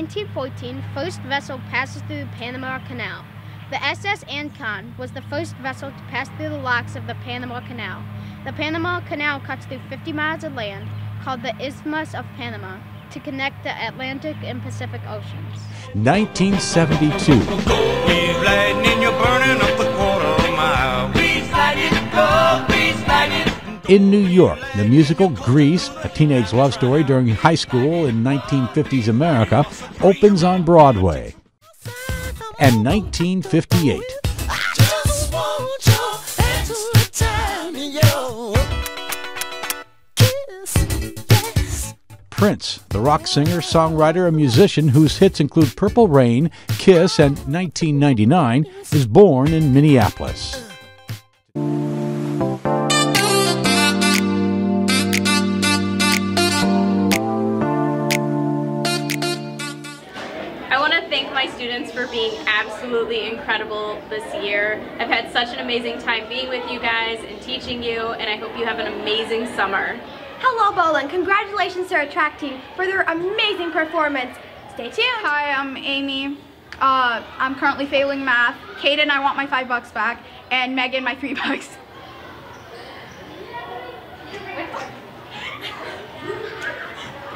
1914, first vessel passes through the Panama Canal. The SS Ancon was the first vessel to pass through the locks of the Panama Canal. The Panama Canal cuts through 50 miles of land, called the Isthmus of Panama, to connect the Atlantic and Pacific Oceans. 1972. In New York, the musical Grease, a teenage love story during high school in 1950s America, opens on Broadway. And 1958. Prince, the rock singer, songwriter, and musician whose hits include Purple Rain, Kiss, and 1999, is born in Minneapolis. Thank my students for being absolutely incredible this year. I've had such an amazing time being with you guys and teaching you, and I hope you have an amazing summer. Hello, Boulan. Congratulations to our track team for their amazing performance. Stay tuned. Hi, I'm Amy. Uh, I'm currently failing math. Kaden, I want my five bucks back, and Megan, my three bucks.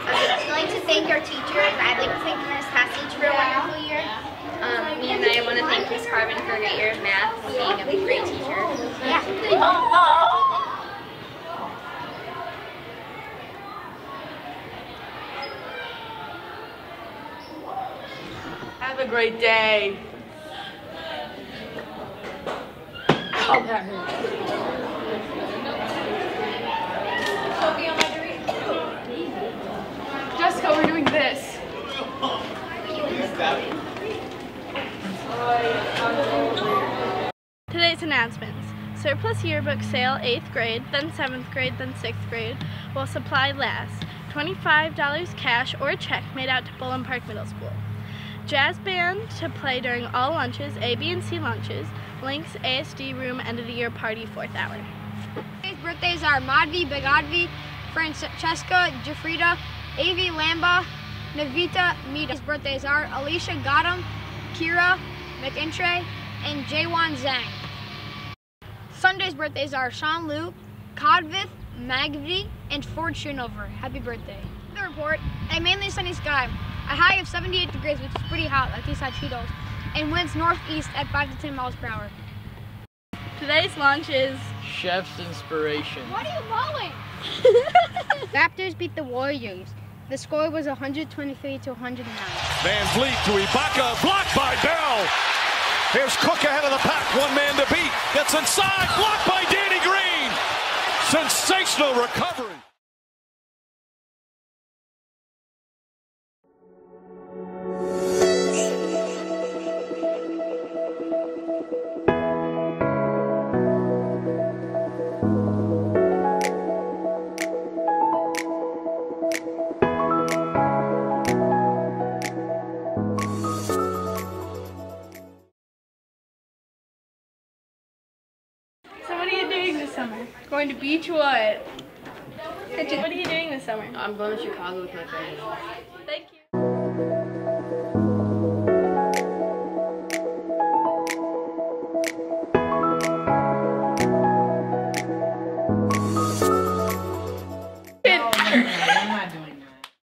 I'd like to thank our teachers. I'd like to thank Ms. Passage for a wonderful year. Um, me and I want to thank Ms. Carvin for a great year of math and being a great teacher. Yeah. Have a great day. Jessica, we're doing this. Today's announcements. Surplus yearbook sale 8th grade, then 7th grade, then 6th grade, while supply lasts. $25 cash or check made out to Boulan Park Middle School. Jazz band to play during all lunches, A, B, and C lunches. Links ASD room end of the year party 4th hour. Today's birthdays are Madvi Begadvi, Francesca Jafrida, Avi Lamba, Navita Mita. Today's birthdays are Alicia Gautam, Kira McIntre, and Jaywan Zhang. Sunday's birthdays are Sean Liu, Kadvith, Magvi, and Ford Schoonover. Happy birthday. The report, a mainly sunny sky, a high of 78 degrees, which is pretty hot, like these hot Cheetos, and winds northeast at 5 to 10 miles per hour. Today's lunch is Chef's inspiration. What are you bowling? Raptors beat the Warriors. The score was 123 to 109. VanVleet to Ibaka, blocked by Bell. Here's Cook ahead of the pack, one man to beat. Gets inside, blocked by Danny Green. Sensational recovery. What are you doing this summer? Going to beach what? What are you doing this summer? I'm going to Chicago with my friends. Thank you.